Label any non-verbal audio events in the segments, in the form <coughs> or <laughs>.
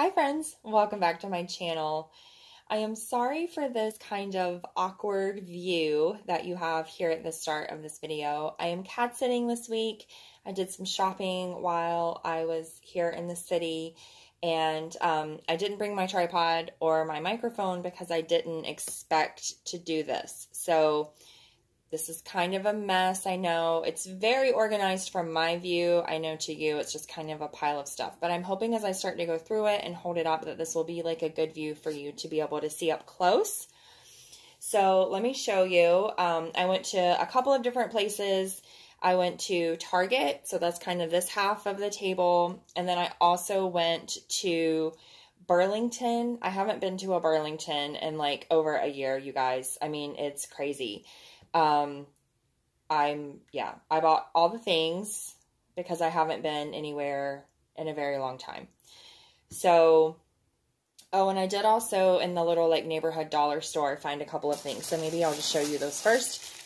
Hi friends, welcome back to my channel. I am sorry for this kind of awkward view that you have here at the start of this video. I am cat sitting this week. I did some shopping while I was here in the city and um, I didn't bring my tripod or my microphone because I didn't expect to do this. So this is kind of a mess, I know. It's very organized from my view. I know to you it's just kind of a pile of stuff. But I'm hoping as I start to go through it and hold it up that this will be like a good view for you to be able to see up close. So let me show you. Um, I went to a couple of different places. I went to Target, so that's kind of this half of the table. And then I also went to Burlington. I haven't been to a Burlington in like over a year, you guys. I mean, it's crazy. Um, I'm, yeah, I bought all the things because I haven't been anywhere in a very long time. So, oh, and I did also in the little like neighborhood dollar store find a couple of things. So maybe I'll just show you those first.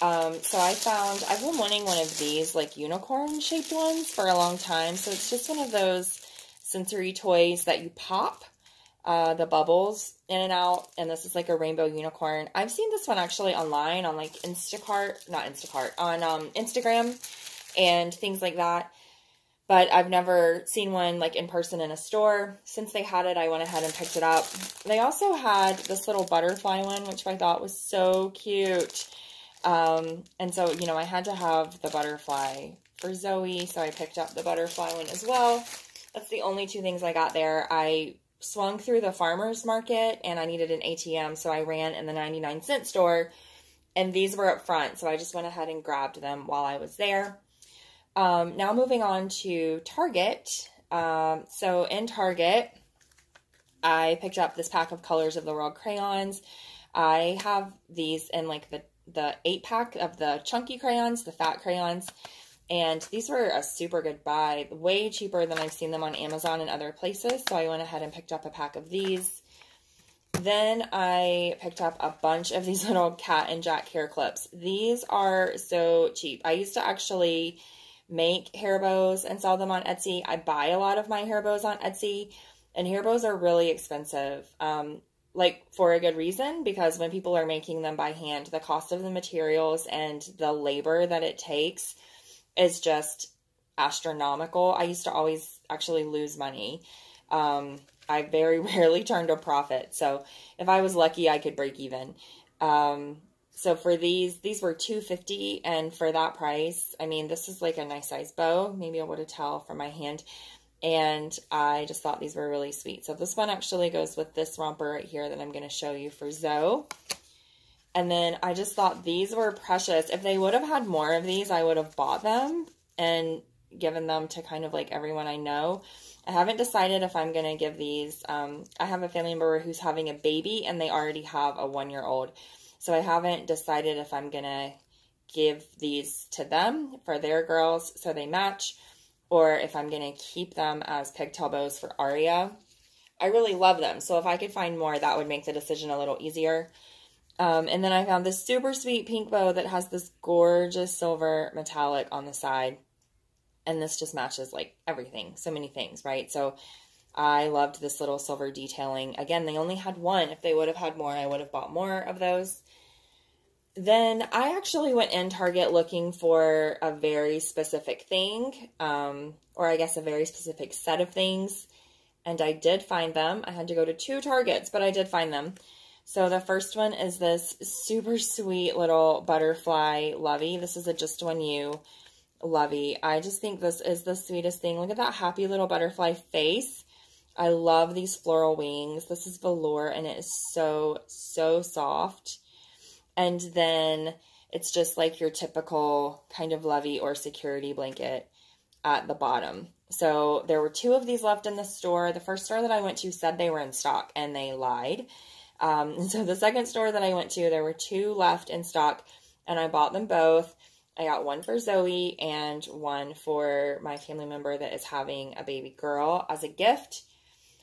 Um, so I found, I've been wanting one of these like unicorn shaped ones for a long time. So it's just one of those sensory toys that you pop uh, the bubbles in and out. And this is like a rainbow unicorn. I've seen this one actually online on like Instacart, not Instacart, on um, Instagram and things like that. But I've never seen one like in person in a store. Since they had it, I went ahead and picked it up. They also had this little butterfly one, which I thought was so cute. Um, and so, you know, I had to have the butterfly for Zoe, so I picked up the butterfly one as well. That's the only two things I got there. I swung through the farmer's market and I needed an ATM, so I ran in the 99 cent store and these were up front, so I just went ahead and grabbed them while I was there. Um, now moving on to Target. Um, so in Target, I picked up this pack of Colors of the World crayons. I have these in like the, the eight pack of the chunky crayons, the fat crayons. And these were a super good buy, way cheaper than I've seen them on Amazon and other places. So I went ahead and picked up a pack of these. Then I picked up a bunch of <laughs> these little cat and jack hair clips. These are so cheap. I used to actually make hair bows and sell them on Etsy. I buy a lot of my hair bows on Etsy, and hair bows are really expensive. Um, like for a good reason because when people are making them by hand, the cost of the materials and the labor that it takes is just astronomical. I used to always actually lose money. Um, I very <laughs> rarely turned a profit. So if I was lucky, I could break even. Um, so for these, these were 250 and for that price, I mean, this is like a nice size bow. Maybe able to tell from my hand. And I just thought these were really sweet. So this one actually goes with this romper right here that I'm going to show you for Zoe. And then I just thought these were precious. If they would have had more of these, I would have bought them and given them to kind of like everyone I know. I haven't decided if I'm going to give these. Um, I have a family member who's having a baby and they already have a one year old. So I haven't decided if I'm going to give these to them for their girls so they match or if I'm going to keep them as pigtail bows for Aria. I really love them. So if I could find more, that would make the decision a little easier. Um, and then I found this super sweet pink bow that has this gorgeous silver metallic on the side. And this just matches like everything, so many things, right? So I loved this little silver detailing. Again, they only had one. If they would have had more, I would have bought more of those. Then I actually went in Target looking for a very specific thing, um, or I guess a very specific set of things. And I did find them. I had to go to two Targets, but I did find them. So the first one is this super sweet little butterfly lovey. This is a Just One You lovey. I just think this is the sweetest thing. Look at that happy little butterfly face. I love these floral wings. This is velour and it is so, so soft. And then it's just like your typical kind of lovey or security blanket at the bottom. So there were two of these left in the store. The first store that I went to said they were in stock and they lied. Um, <laughs> so the second store that I went to, there were two left in stock, and I bought them both. I got one for Zoe and one for my family member that is having a baby girl as a gift.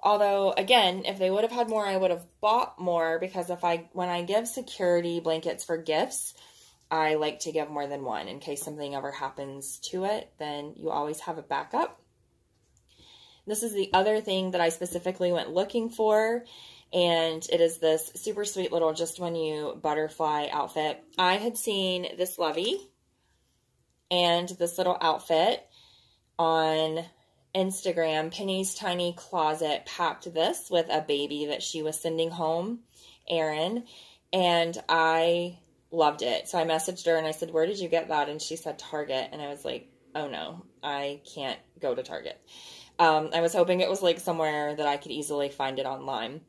Although, again, if they would have had more, I would have bought more because if I, when I give security blankets for gifts, I like to give more than one in case something ever happens to it, then you always have a backup. this is the other thing that I specifically went looking for. And it is this super sweet little Just One You butterfly outfit. I had seen this Lovey and this little outfit on Instagram. Penny's Tiny Closet packed this with a baby that she was sending home, Aaron. And I loved it. So I messaged her and I said, Where did you get that? And she said, Target. And I was like, Oh no, I can't go to Target. Um, I was hoping it was like somewhere that I could easily find it online.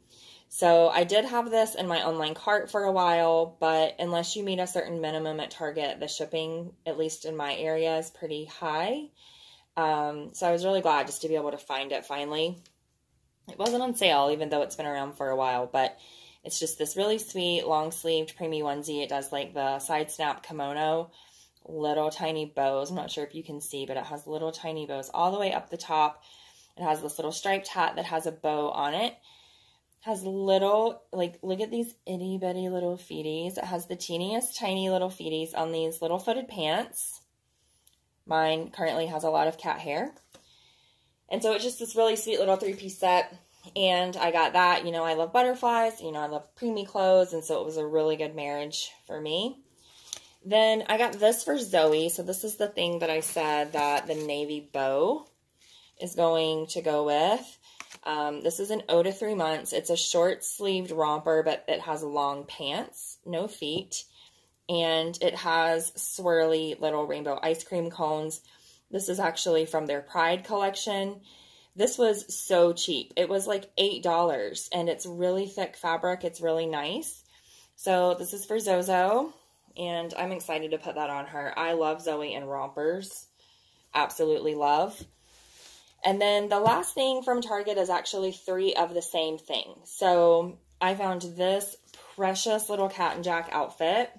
So I did have this in my online cart for a while, but unless you meet a certain minimum at Target, the shipping, at least in my area, is pretty high. Um, so I was really glad just to be able to find it finally. It wasn't on sale, even though it's been around for a while, but it's just this really sweet long sleeved preemie onesie. It does like the side snap kimono, little tiny bows. I'm not sure if you can see, but it has little tiny bows all the way up the top. It has this little striped hat that has a bow on it. Has little, like, look at these itty bitty little feeties. It has the teeniest tiny little feeties on these little footed pants. Mine currently has a lot of cat hair. And so it's just this really sweet little three piece set and I got that. You know, I love butterflies. You know, I love preemie clothes. And so it was a really good marriage for me. Then I got this for Zoe. So this is the thing that I said that the navy bow is going to go with. Um, this is an O to three months. It's a short sleeved romper, but it has long pants, no feet. And it has swirly little rainbow ice cream cones. This is actually from their Pride collection. This was so cheap. It was like $8 and it's really thick fabric. It's really nice. So this is for Zozo and I'm excited to put that on her. I love Zoe and rompers. Absolutely love. And then the last thing from Target is actually three of the same thing. So I found this precious little cat and jack outfit.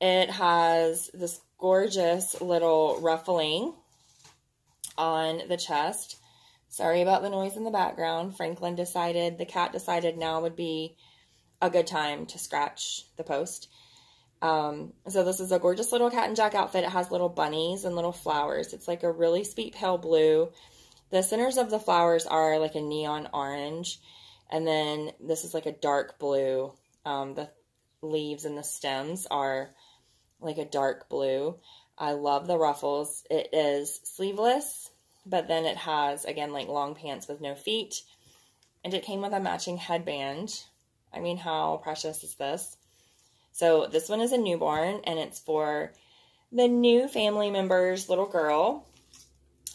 It has this gorgeous little ruffling on the chest. Sorry about the noise in the background. Franklin decided, the cat decided now would be a good time to scratch the post. Um, so this is a gorgeous little cat and jack outfit. It has little bunnies and little flowers. It's like a really sweet pale blue. The centers of the flowers are like a neon orange. And then this is like a dark blue. Um, the leaves and the stems are like a dark blue. I love the ruffles. It is sleeveless but then it has, again, like long pants with no feet. And it came with a matching headband. I mean, how precious is this? So this one is a newborn, and it's for the new family member's little girl.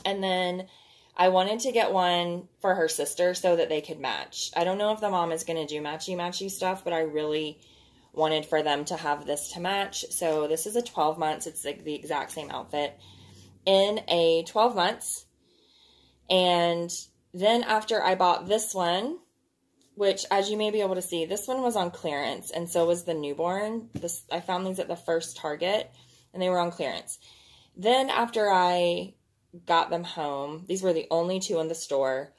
And then I wanted to get one for her sister so that they could match. I don't know if the mom is going to do matchy-matchy stuff, but I really wanted for them to have this to match. So this is a 12 months. It's like the exact same outfit. In a 12 months, and then after I bought this one, which as you may be able to see, this one was on clearance and so was the newborn. This I found these at the first Target and they were on clearance. Then after I got them home, these were the only two in the store.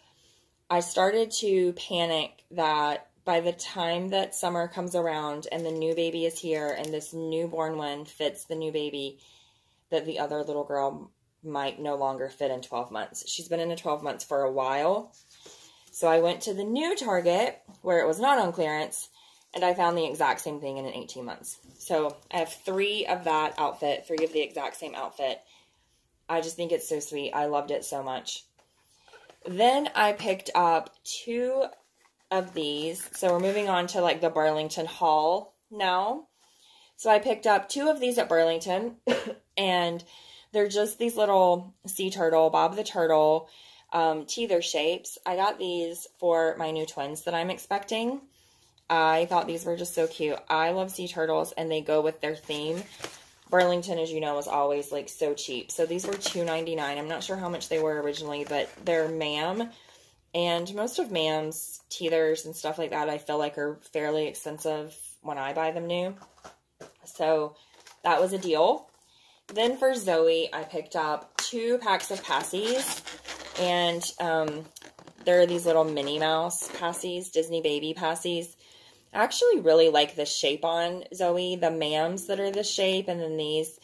I started to panic that by the time that summer comes around and the new baby is here and this newborn one fits the new baby, that the other little girl might no longer fit in 12 months. She's been in a 12 months for a while. So I went to the new Target where it was not on clearance and I found the exact same thing in an 18 months. So I have three of that outfit, three of the exact same outfit. I just think it's so sweet. I loved it so much. Then I picked up two of these. So we're moving on to like the Burlington haul now. So I picked up two of these at Burlington <coughs> and they're just these little sea turtle, Bob the Turtle, um, teether shapes. I got these for my new twins that I'm expecting. I thought these were just so cute. I love sea turtles and they go with their theme. Burlington, as you know, is always like so cheap. So these were $2.99. I'm not sure how much they were originally, but they're MAM. And most of MAM's teethers and stuff like that, I feel like are fairly expensive when I buy them new. So that was a deal. Then for Zoe, I picked up two packs of passies. And um, there are these little Minnie Mouse passies, Disney baby passies. I actually really like the shape on Zoe, the MAMs that are the shape, and then these.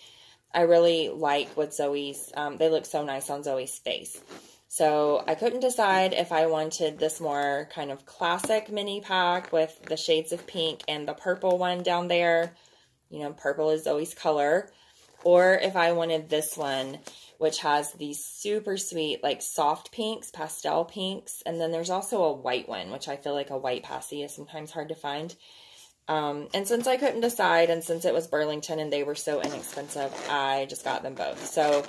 I really like what Zoe's, um, they look so nice on Zoe's face. So I couldn't decide if I wanted this more kind of classic mini pack with the shades of pink and the purple one down there. You know, purple is always color. Or if I wanted this one, which has these super sweet, like soft pinks, pastel pinks. And then there's also a white one, which I feel like a white passy is sometimes hard to find. Um, and since I couldn't decide, and since it was Burlington and they were so inexpensive, I just got them both. So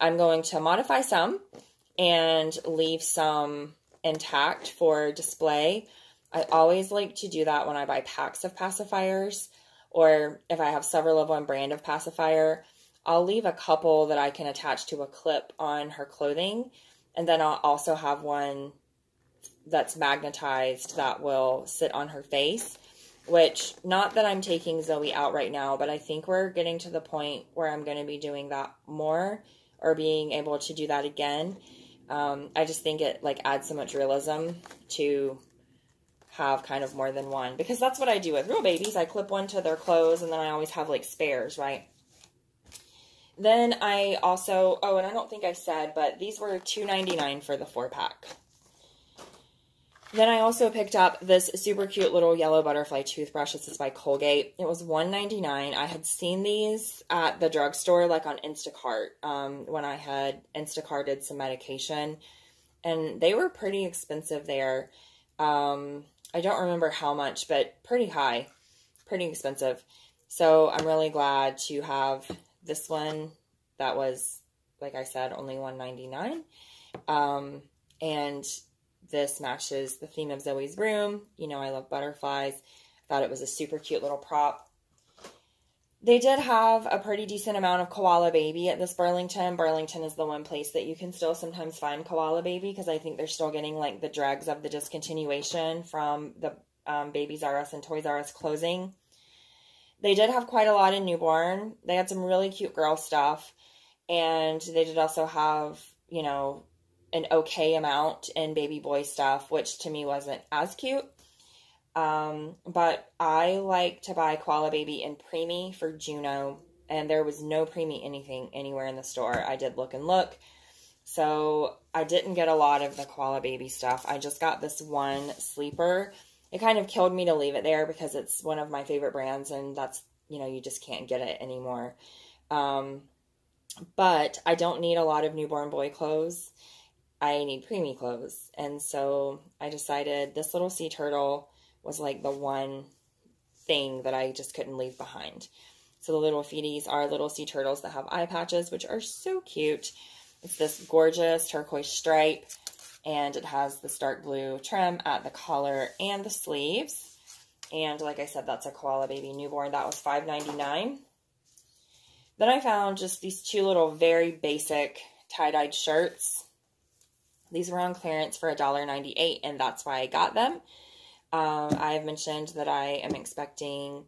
I'm going to modify some and leave some intact for display. I always like to do that when I buy packs of pacifiers or if I have several of one brand of pacifier. I'll leave a couple that I can attach to a clip on her clothing. And then I'll also have one that's magnetized that will sit on her face which not that I'm taking Zoe out right now, but I think we're getting to the point where I'm going to be doing that more or being able to do that again. Um, I just think it like adds so much realism to have kind of more than one because that's what I do with real babies. I clip one to their clothes and then I always have like spares, right? Then I also, oh, and I don't think I said, but these were $2.99 for the four pack. Then I also picked up this super cute little yellow butterfly toothbrush. This is by Colgate. It was $1.99. I had seen these at the drugstore, like on Instacart, um, when I had Instacarted some medication. And they were pretty expensive there. Um, I don't remember how much, but pretty high. Pretty expensive. So I'm really glad to have this one that was, like I said, only $1.99. Um, and this matches the theme of Zoe's room. You know, I love butterflies. Thought it was a super cute little prop. They did have a pretty decent amount of koala baby at this Burlington. Burlington is the one place that you can still sometimes find koala baby because I think they're still getting like the dregs of the discontinuation from the um, Babies R Us and Toys R Us closing. They did have quite a lot in newborn. They had some really cute girl stuff. And they did also have, you know, an okay amount in baby boy stuff, which to me wasn't as cute. Um, but I like to buy Koala Baby in Preemie for Juno, and there was no Preemie anything anywhere in the store. I did look and look. So I didn't get a lot of the Koala Baby stuff. I just got this one sleeper. It kind of killed me to leave it there because it's one of my favorite brands, and that's, you know, you just can't get it anymore. Um, but I don't need a lot of newborn boy clothes. I need preemie clothes. And so I decided this little sea turtle was like the one thing that I just couldn't leave behind. So the little feeties are little sea turtles that have eye patches, which are so cute. It's this gorgeous turquoise stripe, and it has the dark blue trim at the collar and the sleeves. And like I said, that's a Koala Baby Newborn. That was $5.99. Then I found just these two little very basic tie-dyed shirts. These were on clearance for $1.98, and that's why I got them. Um, I have mentioned that I am expecting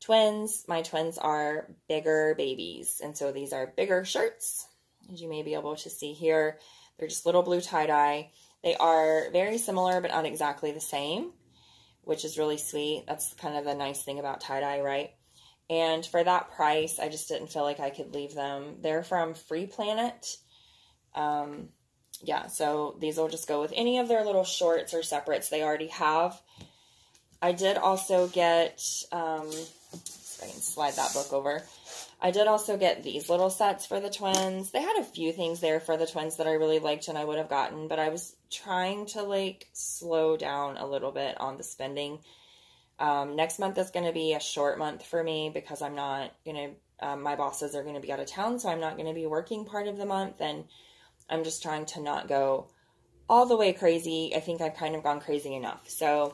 twins. My twins are bigger babies, and so these are bigger shirts, as you may be able to see here. They're just little blue tie-dye. They are very similar, but not exactly the same, which is really sweet. That's kind of the nice thing about tie-dye, right? And for that price, I just didn't feel like I could leave them. They're from Free Planet. Um, yeah, so these will just go with any of their little shorts or separates they already have. I did also get, um, I can slide that book over. I did also get these little sets for the twins. They had a few things there for the twins that I really liked and I would have gotten, but I was trying to like slow down a little bit on the spending. Um, next month is going to be a short month for me because I'm not going to, um, my bosses are going to be out of town, so I'm not going to be working part of the month and I'm just trying to not go all the way crazy. I think I've kind of gone crazy enough. So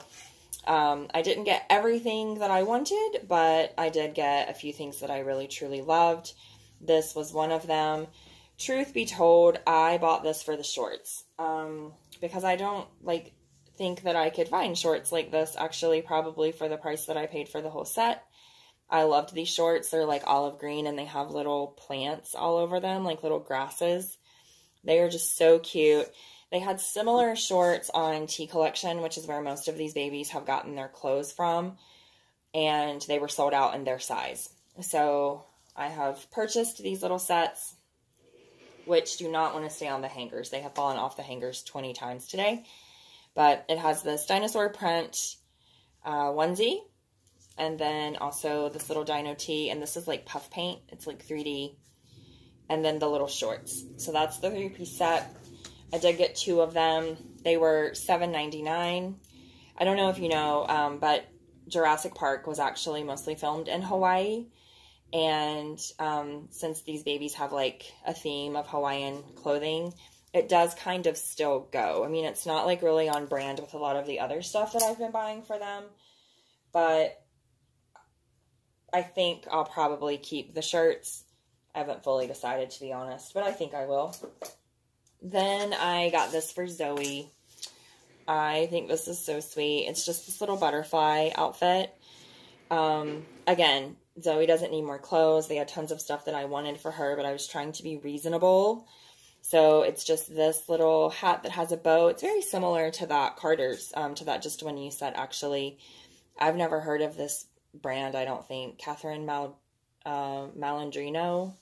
um, I didn't get everything that I wanted, but I did get a few things that I really truly loved. This was one of them. Truth be told, I bought this for the shorts um, because I don't like think that I could find shorts like this actually probably for the price that I paid for the whole set. I loved these shorts. They're like olive green and they have little plants all over them, like little grasses. They are just so cute. They had similar shorts on Tea Collection, which is where most of these babies have gotten their clothes from, and they were sold out in their size. So I have purchased these little sets. which do not want to stay on the hangers. They have fallen off the hangers 20 times today. But it has this dinosaur print uh, onesie, and then also this little dino tee, and this is like puff paint. It's like 3D. And then the little shorts. So that's the three-piece set. I did get two of them. They were $7.99. I don't know if you know, um, but Jurassic Park was actually mostly filmed in Hawaii. And um, since these babies have like a theme of Hawaiian clothing, it does kind of still go. I mean, it's not like really on brand with a lot of the other stuff that I've been buying for them, but I think I'll probably keep the shirts. I haven't fully decided to be honest, but I think I will. Then I got this for Zoe. I think this is so sweet. It's just this little butterfly outfit. Um, again, Zoe doesn't need more clothes. They had tons of stuff that I wanted for her, but I was trying to be reasonable so it's just this little hat that has a bow. It's very similar to that Carter's, um, to that Just One You said actually. I've never heard of this brand, I don't think. Catherine Mal, uh, Malandrino.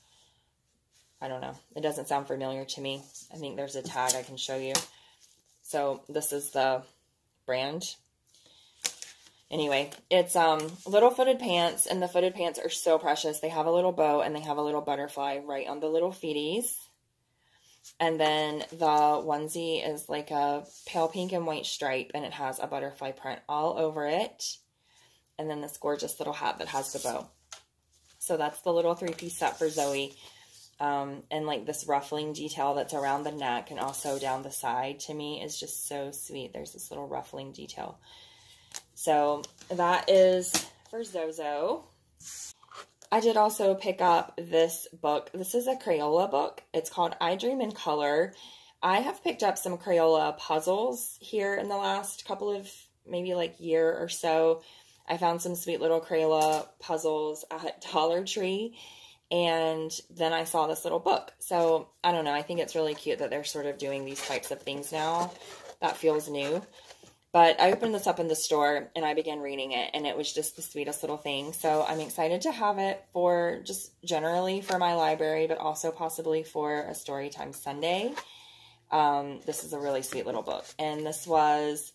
I don't know. It doesn't sound familiar to me. I think there's a tag I can show you. So this is the brand. Anyway, it's um little footed pants, and the footed pants are so precious. They have a little bow, and they have a little butterfly right on the little feeties. And then the onesie is like a pale pink and white stripe, and it has a butterfly print all over it. And then this gorgeous little hat that has the bow. So that's the little three-piece set for Zoe. Um, and like this ruffling detail that's around the neck and also down the side to me is just so sweet. There's this little ruffling detail. So that is for Zozo. I did also pick up this book. This is a Crayola book. It's called I Dream in Color. I have picked up some Crayola puzzles here in the last couple of maybe like year or so. I found some sweet little Crayola puzzles at Dollar Tree and then I saw this little book. So I don't know. I think it's really cute that they're sort of doing these types of things now. That feels new. But I opened this up in the store and I began reading it, and it was just the sweetest little thing. So I'm excited to have it for just generally for my library, but also possibly for a Storytime Sunday. Um, this is a really sweet little book, and this was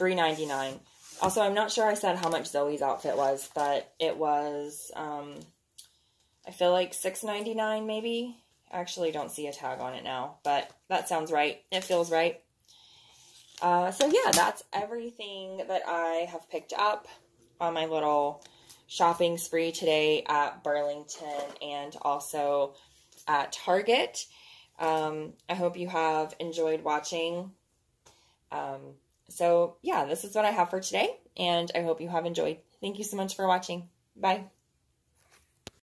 $3.99. Also, I'm not sure I said how much Zoe's outfit was, but it was, um, I feel like $6.99 maybe. I actually don't see a tag on it now, but that sounds right. It feels right. Uh, so yeah, that's everything that I have picked up on my little shopping spree today at Burlington and also at Target. Um, I hope you have enjoyed watching. Um, so yeah, this is what I have for today, and I hope you have enjoyed. Thank you so much for watching. Bye.